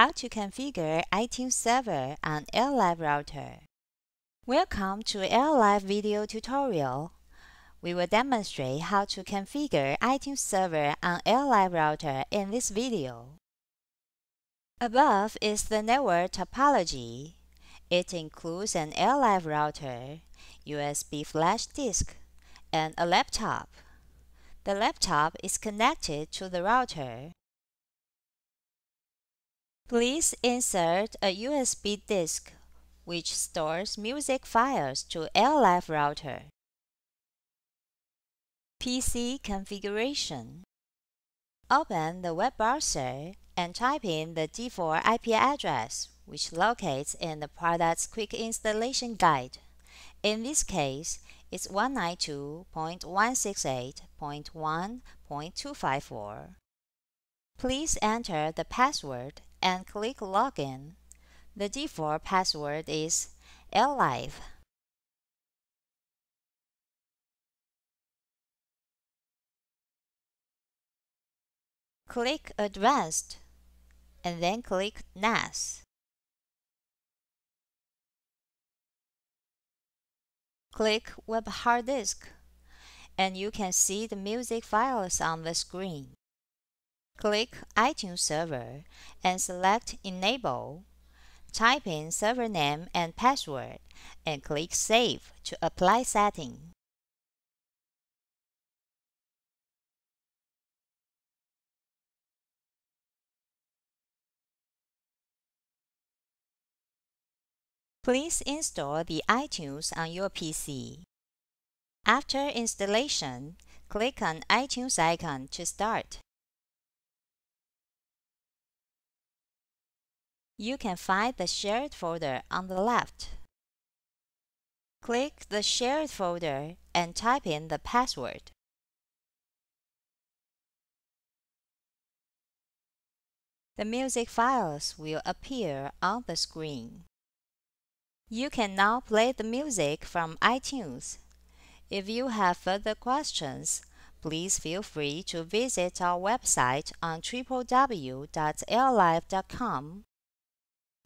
How to configure iTunes Server on AirLive router. Welcome to AirLive video tutorial. We will demonstrate how to configure iTunes Server on AirLive router in this video. Above is the network topology. It includes an AirLive router, USB flash disk, and a laptop. The laptop is connected to the router. Please insert a USB disk which stores music files to AirLive router. PC configuration. Open the web browser and type in the default IP address which locates in the product's quick installation guide. In this case, it's 192.168.1.254. Please enter the password and click Login. The default password is AirLive. Click Advanced and then click NAS. Click Web Hard Disk and you can see the music files on the screen. Click iTunes Server and select Enable. Type in server name and password and click Save to apply setting. Please install the iTunes on your PC. After installation, click on iTunes icon to start. You can find the shared folder on the left. Click the shared folder and type in the password. The music files will appear on the screen. You can now play the music from iTunes. If you have further questions, please feel free to visit our website on www.airlive.com